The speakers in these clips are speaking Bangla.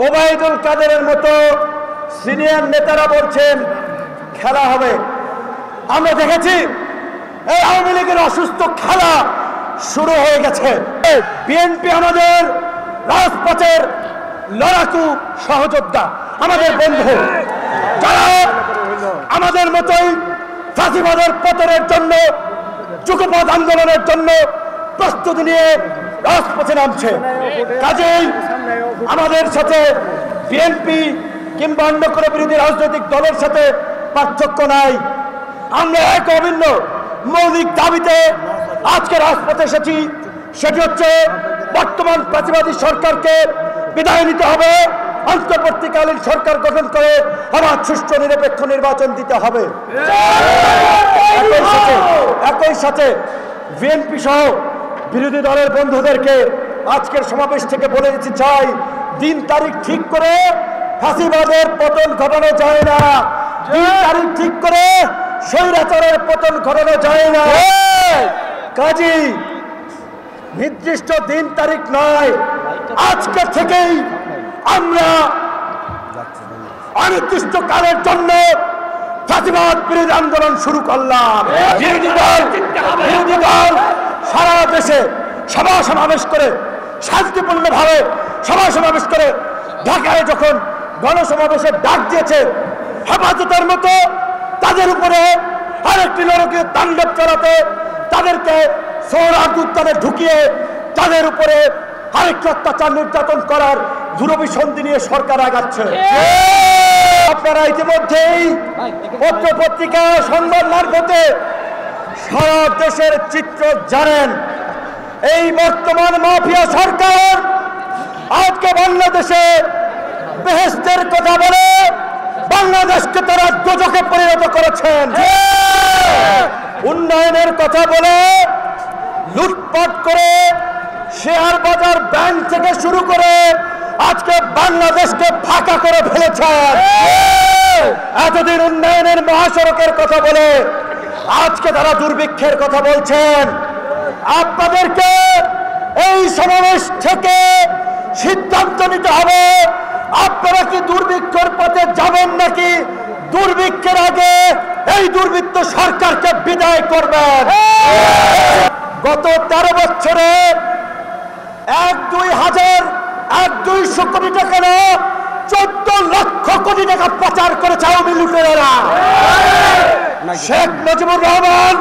ওবায়দুল কাদেরের মতো সিনিয়র নেতারা বলছেন, খেলা হবে। আমরা দেখেছি, এই আওয়ামী লীগের অসুস্থ খেলা শুরু হয়ে গেছে। বিএনপি আমাদের রাজপথের লড়াকু সহযোদ্ধা, আমাদের বন্ধু। যারা আমাদের মতোই ফাঁসিবাদের পতনের জন্য যুগপথ আন্দোলনের জন্য প্রস্তুতি নিয়ে রাজপথে নামছে। কাজেই আমাদের সাথে বিএনপি কিংবা অন্য কোনো বিরোধী রাজনৈতিক দলের সাথে পার্থক্য নাই। আমরা এক অভিন্ন মৌলিক দাবিতে আজকে রাজপথে এসেছি। সেটি হচ্ছে বর্তমান প্রাচীবাদী সরকারকে বিদায় নিতে হবে। অন্তর্বর্তীকালীন সরকার গঠন করে আবার সুষ্ঠু নিরপেক্ষ নির্বাচন দিতে হবে। একই সাথে বিএনপি সহ বিরোধী দলের বন্ধুদেরকে আজকের সমাবেশ থেকে বলে দিতে চাই দিন তারিখ ঠিক করে ফাঁসিবাদের পতন ঘটানো যায় না। দিন তারিখ ঠিক করে স্বৈরাচারের পতন ঘটানো যায় না। কাজী নির্দিষ্ট দিন তারিখ নয় আজকে থেকেই আমরা অনির্দিষ্ট কালের জন্য ফাঁসিবাদ বিরোধী আন্দোলন শুরু করলাম। বিরোধী দল বিরোধী দল সারা দেশে সভা সমাবেশ করে শান্তিপূর্ণভাবে সভা সমাবেশ করে ঢাকায় যখন গণসমাবেশের ডাক দিয়েছে, হেফাজতের মতো তাদের উপরে আরেকটি নরকীয় তাণ্ডব চালাতে তাদেরকে সৌরাজ উত্তানে ঢুকিয়ে তাদের উপরে আরেকটি অত্যাচার নির্যাতন করার দূরভিসন্ধি নিয়ে সরকার আগাচ্ছে। আপনারা ইতিমধ্যেই পত্র পত্রিকা সংবাদ মারফতে সারা দেশের চিত্র জানেন। এই বর্তমান মাফিয়া সরকার আজকে বাংলাদেশে বেহেস্তের কথা বলে বাংলাদেশকে তারা দুজকে পরিণত করেছেন। উন্নয়নের কথা বলে লুটপাট করে শেয়ার বাজার ব্যাংক থেকে শুরু করে আজকে বাংলাদেশকে ফাঁকা করে ফেলেছেন। এতদিন উন্নয়নের মহাসড়কের কথা বলে আজকে তারা দুর্ভিক্ষের কথা বলছেন। আপনাদেরকে এই সমাবেশ থেকে সিদ্ধান্ত নিতে হবে। আপনারা কি দুর্ভিক্ষের পথে যাবেন নাকি দুর্ভিক্ষের আগে এই দুর্বৃত্ত সরকারকে বিদায় করবেন? গত তেরো বছরে এক দুই হাজার এক দুইশো কোটি টাকা না চোদ্দ লক্ষ কোটি টাকা পাচার করেছে আওয়ামী লুটেরা শেখ মুজিবুর রহমান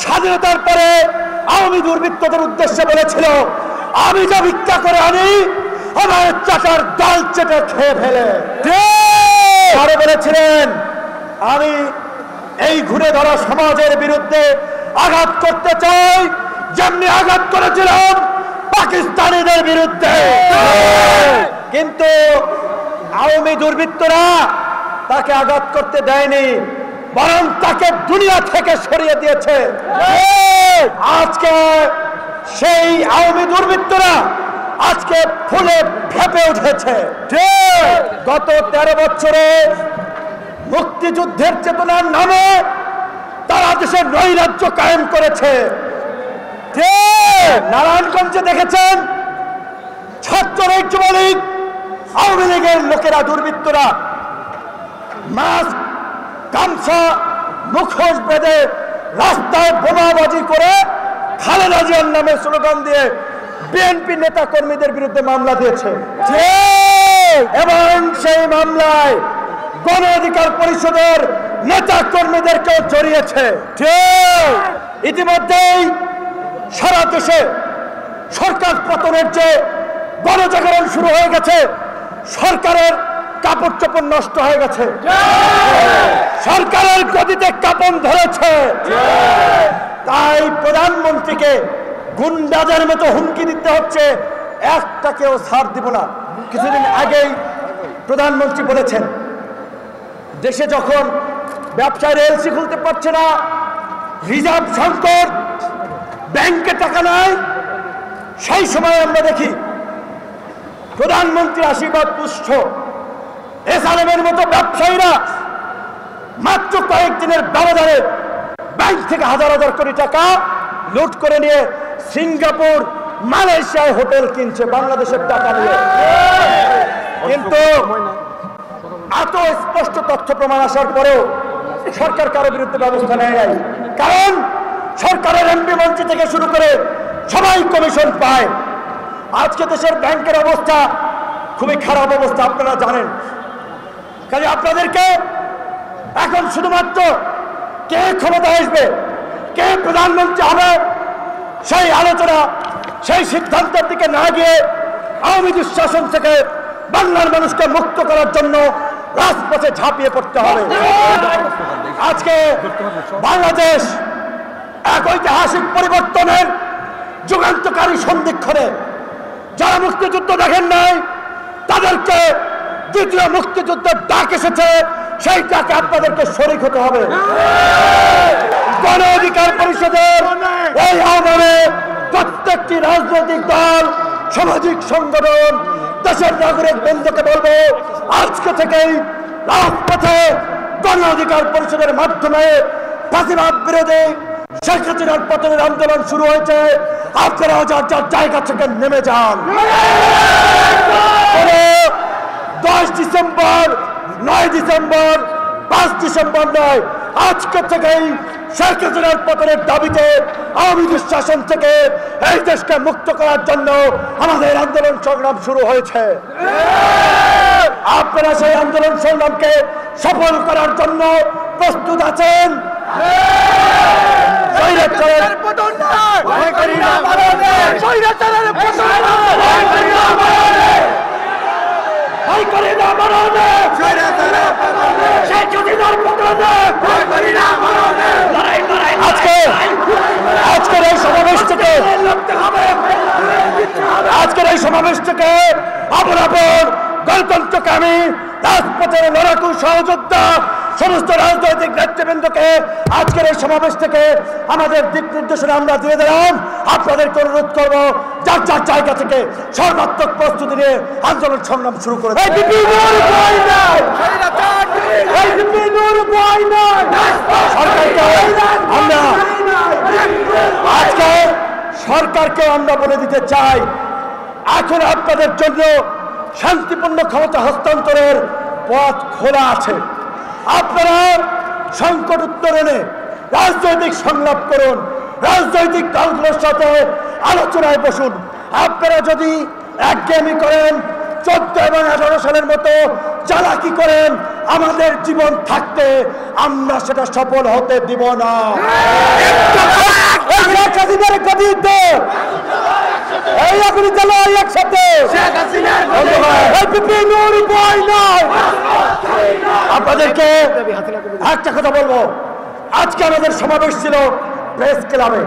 স্বাধীনতার পরে আওয়ামী দুর্বৃত্তদের উদ্দেশ্যে বলেছিল আমি যা ভিক্ষা করে আনি আমার চাটার ডাল চেটে খেয়ে ফেলে। আরও বলেছিলেন আমি এই ঘুরে ধরা সমাজের বিরুদ্ধে আঘাত করতে চাই যেমনি আঘাত করেছিলাম পাকিস্তানিদের বিরুদ্ধে। কিন্তু আওয়ামী দুর্বৃত্তরা তাকে আঘাত করতে দেয়নি বরং তাকে দুনিয়া থেকে সরিয়ে দিয়েছে। আজকে সেই আওয়ামী দুর্বৃত্তরা আজকে ফুলে ফেপে উঠেছে। গত তেরো বছরে মুক্তিযুদ্ধের চেতনার নামে তারা দেশের নৈরাজ্য কায়েম করেছে। নারায়ণগঞ্জে দেখেছেন? ছাত্রলীগ যুবলীগ, আওয়ামী লীগের লোকেরা দুর্বৃত্তরা। মাস্ক, গামছা, মুখোশ বেঁধে রাস্তায় বোমাবাজি করে খালেদা জিয়ার নামে স্লোগান দিয়ে বিএনপি নেতা কর্মীদের বিরুদ্ধে মামলা দিয়েছে। এবং সেই মামলায় গণ অধিকার পরিষদের নেতা কর্মীদেরকেও জড়িয়েছে ইতিমধ্যেই সারা দেশে সরকার পতনের যে গণজাগরণ শুরু হয়ে গেছে, সরকারের কাপড় চোপড় নষ্ট হয়ে গেছে। সরকারের গতিতে কাপন ধরেছে। তাই প্রধানমন্ত্রীকে গুন্ডাদের মতো হুমকি দিতে হচ্ছে। একটাকেও ছাড় দিব না। কিছুদিন আগেই প্রধানমন্ত্রী বলেছেন দেশে যখন ব্যবসায় এলসি খুলতে পারছে না রিজার্ভ সংকট ব্যাংকে টাকা নাই সেই সময় আমরা দেখি প্রধানমন্ত্রী আশীর্বাদ পুষ্ট এসালেমের মতো ব্যবসায়ীরা মাত্র কয়েকদিনের ব্যবধানে ব্যাংক থেকে হাজার হাজার কোটি টাকা লুট করে নিয়ে সিঙ্গাপুর, মালয়েশিয়ায় হোটেল কিনছে, বাংলাদেশের টাকা নিয়ে। কিন্তু এত স্পষ্ট তথ্য প্রমাণ আসার পরেও সরকার কারও বিরুদ্ধে ব্যবস্থা নেয় নাই। কারণ সরকারের এমপি মন্ত্রী থেকে শুরু করে সবাই কমিশন পায়। আজকে দেশের ব্যাংকের অবস্থা খুবই খারাপ অবস্থা, আপনারা জানেন। কাজে আপনাদেরকে এখন শুধুমাত্র কে ক্ষমতা আসবে, কে প্রধানমন্ত্রী হবে, সেই আলোচনা, সেই সিদ্ধান্তের দিকে না গিয়ে আওয়ামী দুঃশাসন থেকে বাংলার মানুষকে মুক্ত করার জন্য রাজপথে ঝাঁপিয়ে পড়তে হবে। আজকে বাংলাদেশ এক ঐতিহাসিক পরিবর্তনের যুগান্তকারী সন্ধিক্ষণে, যারা মুক্তিযুদ্ধ দেখেন নাই, তাদেরকে দ্বিতীয় মুক্তিযুদ্ধের ডাক এসেছে সেই ডাকে আপনাদেরকে শরিক হতে হবে। গণ অধিকার পরিষদের এই আহ্বানে প্রত্যেকটি রাজনৈতিক দল সামাজিক সংগঠন দেশের নাগরিক বন্ধুকে বলব আজকে থেকেই রাজপথে গণ অধিকার পরিষদের মাধ্যমে ফাঁসিবাদ বিরোধী শেখ হাসিনার পতনের আন্দোলন শুরু হয়েছে। আপনারাও যার যার জায়গা থেকে নেমে যান। দশ ডিসেম্বর নয় ডিসেম্বর পাঁচ ডিসেম্বর নয় আজকে থেকেই শেখ হাসিনার পতনের দাবিতে আওয়ামী লীগের শাসন থেকে এই দেশকে মুক্ত করার জন্য আমাদের আন্দোলন সংগ্রাম শুরু হয়েছে। আপনারা সেই আন্দোলন সংগ্রামকে সফল করার জন্য প্রস্তুত আছেন? পতন না, মরণে। পতনে আজকে আজকের এই সমাবেশ থেকে আজকের এই সমাবেশ থেকে আপন গণতন্ত্রকামী রাজপথের লড়াকু সহযোদ্ধা সমস্ত রাজনৈতিক নেতৃবৃন্দকে আজকের এই সমাবেশ থেকে আমাদের দিক নির্দেশনা আমরা দিয়ে দিলাম। আপনাদেরকে অনুরোধ করব যার যার জায়গা থেকে সর্বাত্মক প্রস্তুতি নিয়ে আন্দোলন সংগ্রাম শুরু করে আমরা আজকে সরকারকে আমরা বলে দিতে চাই এখন আপনাদের জন্য শান্তিপূর্ণ ক্ষমতা হস্তান্তরের পথ খোলা আছে। আপনারা সংকট উত্তরণে রাজনৈতিক সংলাপ করুন রাজনৈতিক দলগুলোর সাথে আলোচনায় বসুন। আপনারা যদি একঘেয়েমি করেন চোদ্দ এবং আঠারো সালের মতো চালাকি করেন আমাদের জীবন থাকতে আমরা সেটা সফল হতে দিব না। এই একসাথে। আপনাদেরকে একটা কথা বলব। আজকে আমাদের সমাবেশ ছিল প্রেস ক্লাবে।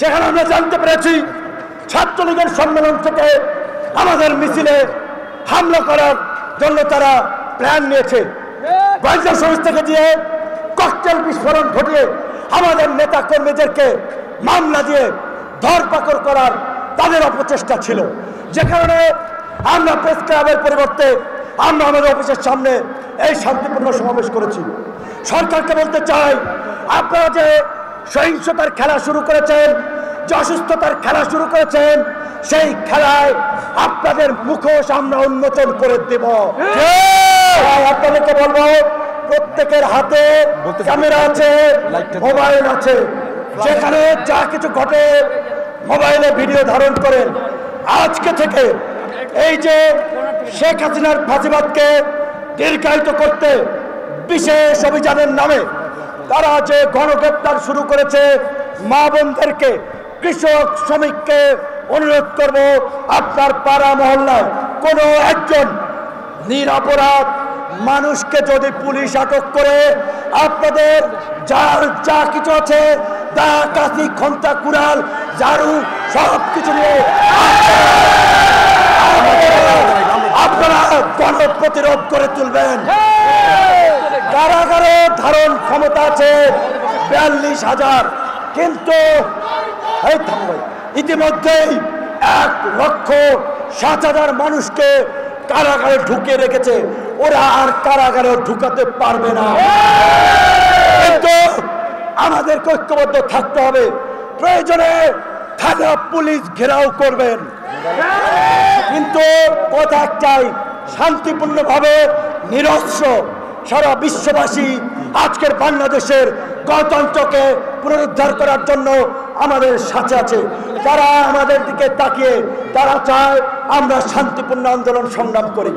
সেখানে আমরা জানতে পেরেছি ছাত্রলীগের সম্মেলন থেকে আমাদের মিছিলে হামলা করার জন্য তারা প্ল্যান নিয়েছে। গোয়েন্দা সংস্থাকে দিয়ে ককটেল বিস্ফোরণ ঘটিয়ে আমাদের নেতা কর্মীদেরকে মামলা দিয়ে ধরপাকড় করার তাদের অপচেষ্টা ছিল। যে কারণে আমরা প্রেস ক্লাবের পরিবর্তে আমরা আমাদের অফিসের সামনে এই শান্তিপূর্ণ সমাবেশ করেছি। সরকারকে বলতে চাই আপনারা যে সহিংসতার খেলা শুরু করেছেন যে অসুস্থতার খেলা শুরু করেছেন সেই খেলায় আপনাদের মুখোশ আমরা উন্মোচন করে দেব। তাই আপনাদেরকে বলব প্রত্যেকের হাতে ক্যামেরা আছে মোবাইল আছে। যেখানে যা কিছু ঘটে মোবাইলে ভিডিও ধারণ করেন। আজকে থেকে এই যে শেখ হাসিনার ফাঁসিবাদকে দীর্ঘায়িত করতে বিশেষ অভিযানের নামে তারা যে গণগ্রেপ্তার শুরু করেছে, মা বোনদেরকে, কৃষক শ্রমিককে অনুরোধ করব আপনার পাড়া মহল্লায় কোনো একজন নিরপরাধ মানুষকে যদি পুলিশ আটক করে, আপনাদের যার যা কিছু আছে দা কাশি খন্তা, কুড়াল, ঝাড়ু সব নিয়ে আপনারা গণ প্রতিরোধ করে তুলবেন। কারাগারে ধারণ ক্ষমতা আছে বিয়াল্লিশ হাজার, কিন্তু ইতিমধ্যেই এক লক্ষ সাত হাজার মানুষকে কারাগারে ঢুকিয়ে রেখেছে। ওরা আর কারাগারে ঢুকাতে পারবে না। আমাদের ঐক্যবদ্ধ থাকতে হবে। প্রয়োজনে থানা পুলিশ ঘেরাও করবেন। কিন্তু কথা একটাই, শান্তিপূর্ণভাবে নিরস্ত্র সারা বিশ্ববাসী আজকের বাংলাদেশের গণতন্ত্রকে পুনরুদ্ধার করার জন্য আমাদের সাথে আছে। তারা আমাদের দিকে তাকিয়ে, তারা চায় আমরা শান্তিপূর্ণ আন্দোলন সংগ্রাম করি।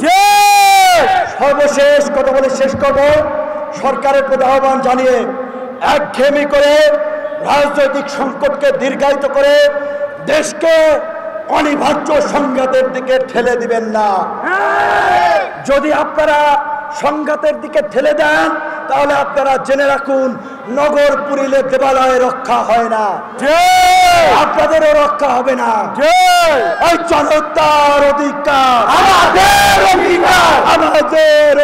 সর্বশেষ কথা বলে শেষ করব। সরকারের প্রতি আহ্বান জানিয়ে একঘেয়েমি করে রাজনৈতিক সংকটকে দীর্ঘায়িত করে দেশকে অনিবার্য সংঘাতের দিকে ঠেলে দিবেন না। যদি আপনারা সংঘাতের দিকে ঠেলে দেন তাহলে আপনারা জেনে রাখুন নগর পুরিলে দেবালয়ে রক্ষা হয় না। আপনাদেরও রক্ষা হবে না। এই জনতার অধিকার। আমাদের অধিকার! আমাদের